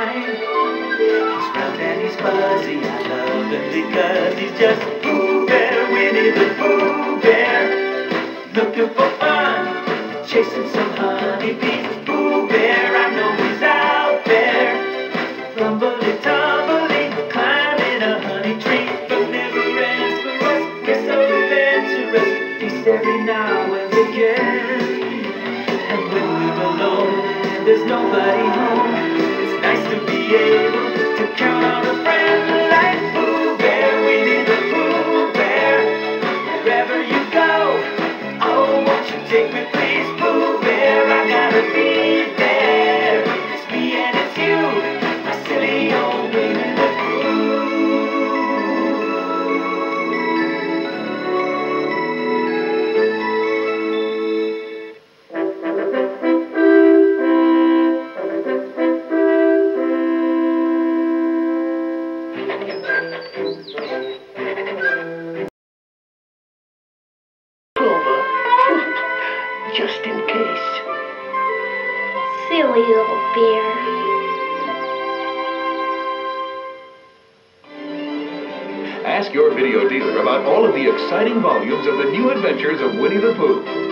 He's round and he's fuzzy. I love him because he's just Pooh Bear, Winnie the Pooh Bear. Looking for fun, chasing some honeybees. Pooh Bear, I know he's out there. Rumbly tumbly, climbing a honey tree, but never ends for us. We're so adventurous, feast every now take me, Bear. Ask your video dealer about all of the exciting volumes of the new adventures of Winnie the Pooh.